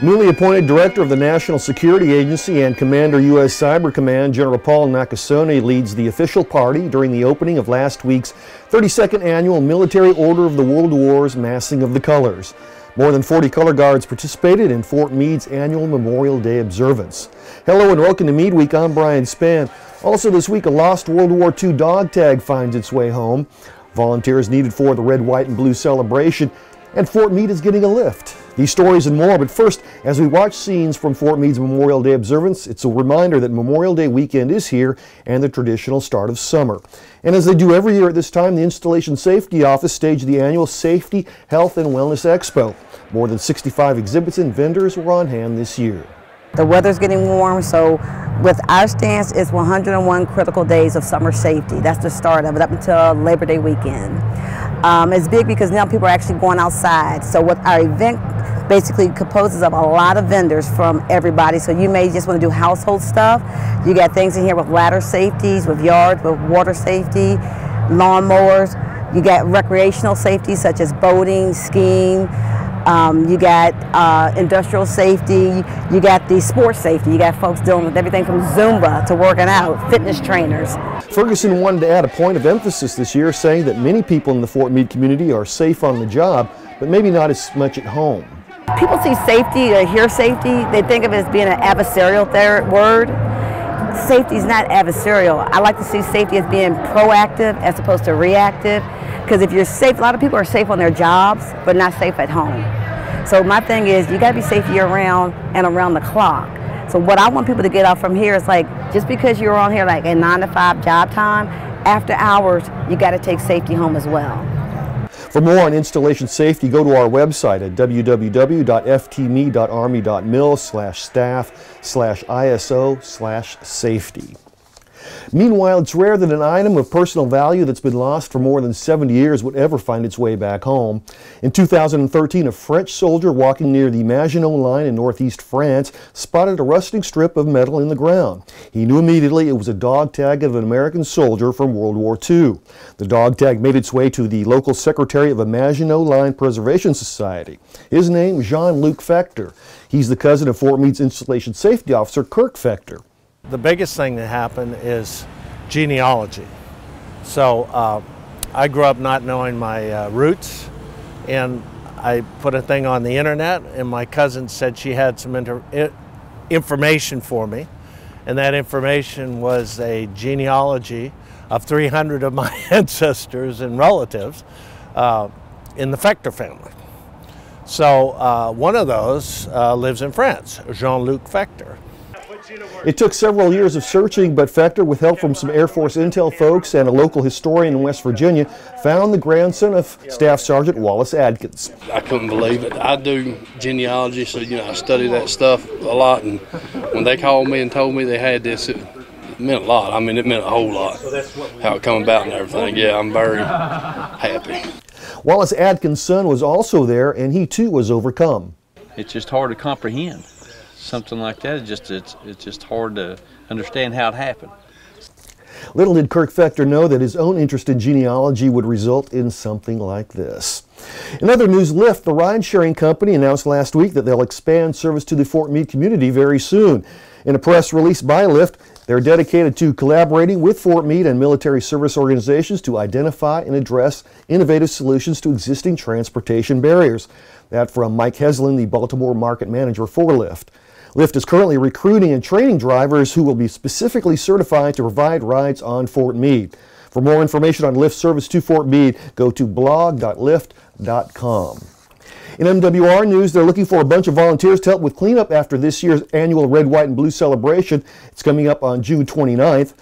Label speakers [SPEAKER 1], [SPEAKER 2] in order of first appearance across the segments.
[SPEAKER 1] Newly appointed Director of the National Security Agency and Commander U.S. Cyber Command, General Paul Nakasone leads the official party during the opening of last week's 32nd Annual Military Order of the World Wars Massing of the Colors. More than 40 color guards participated in Fort Meade's annual Memorial Day observance. Hello and welcome to Meade Week. I'm Brian Spann. Also this week, a lost World War II dog tag finds its way home. Volunteers needed for the red, white, and blue celebration, and Fort Meade is getting a Lyft. These stories and more, but first, as we watch scenes from Fort Meade's Memorial Day observance, it's a reminder that Memorial Day weekend is here and the traditional start of summer. And as they do every year at this time, the Installation Safety Office staged the annual Safety, Health, and Wellness Expo. More than 65 exhibits and vendors were on hand this year.
[SPEAKER 2] The weather's getting warm, so with our stance, it's 101 critical days of summer safety. That's the start of it up until Labor Day weekend. Um, it's big because now people are actually going outside. So what our event basically composes of a lot of vendors from everybody. So you may just want to do household stuff. You got things in here with ladder safeties, with yards, with water safety, lawnmowers. You got recreational safety such as boating, skiing. Um, you got uh, industrial safety. You got the sports safety. You got folks dealing with everything from Zumba to working out, fitness trainers.
[SPEAKER 1] Ferguson wanted to add a point of emphasis this year, saying that many people in the Fort Meade community are safe on the job, but maybe not as much at home.
[SPEAKER 2] People see safety, they hear safety, they think of it as being an adversarial word. Safety is not adversarial. I like to see safety as being proactive as opposed to reactive. Because if you're safe, a lot of people are safe on their jobs, but not safe at home. So my thing is, you got to be safe year round and around the clock. So what I want people to get out from here is like, just because you're on here like a nine to five job time, after hours, you got to take safety home as well.
[SPEAKER 1] For more on installation safety, go to our website at www.ftmeade.army.mil slash staff slash ISO slash safety. Meanwhile, it's rare that an item of personal value that's been lost for more than 70 years would ever find its way back home. In 2013, a French soldier walking near the Maginot Line in northeast France spotted a rusting strip of metal in the ground. He knew immediately it was a dog tag of an American soldier from World War II. The dog tag made its way to the local secretary of a Maginot Line Preservation Society. His name, Jean-Luc Fector. He's the cousin of Fort Meade's installation safety officer, Kirk Fector.
[SPEAKER 3] The biggest thing that happened is genealogy. So uh, I grew up not knowing my uh, roots, and I put a thing on the internet, and my cousin said she had some information for me, and that information was a genealogy of 300 of my ancestors and relatives uh, in the Fector family. So uh, one of those uh, lives in France, Jean-Luc Fector.
[SPEAKER 1] It took several years of searching, but Fector, with help from some Air Force intel folks and a local historian in West Virginia, found the grandson of Staff Sergeant Wallace Adkins.
[SPEAKER 4] I couldn't believe it. I do genealogy, so you know I study that stuff a lot. And when they called me and told me they had this, it meant a lot. I mean, it meant a whole lot. How it come about and everything. Yeah, I'm very happy.
[SPEAKER 1] Wallace Adkins' son was also there, and he too was overcome.
[SPEAKER 5] It's just hard to comprehend something like that. It's just it's, it's just hard to understand how it happened.
[SPEAKER 1] Little did Kirk Fector know that his own interest in genealogy would result in something like this. In other news, Lyft, the ride-sharing company, announced last week that they'll expand service to the Fort Meade community very soon. In a press release by Lyft, they're dedicated to collaborating with Fort Meade and military service organizations to identify and address innovative solutions to existing transportation barriers. That from Mike Heslin, the Baltimore market manager for Lyft. Lyft is currently recruiting and training drivers who will be specifically certified to provide rides on Fort Meade. For more information on Lyft service to Fort Meade, go to blog.lyft.com. In MWR News, they're looking for a bunch of volunteers to help with cleanup after this year's annual Red, White, and Blue celebration. It's coming up on June 29th.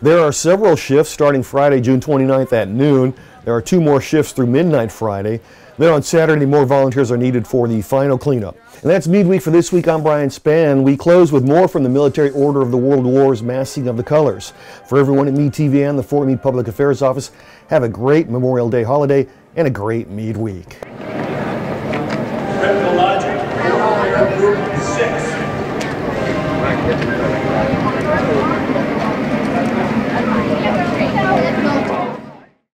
[SPEAKER 1] There are several shifts starting Friday, June 29th at noon. There are two more shifts through midnight Friday. Then on Saturday, more volunteers are needed for the final cleanup. And that's Meade Week for this week. I'm Brian Spann. We close with more from the Military Order of the World War's Massing of the Colors. For everyone at Meade TV and the Fort Meade Public Affairs Office, have a great Memorial Day holiday and a great Meade Week. Logic, group six.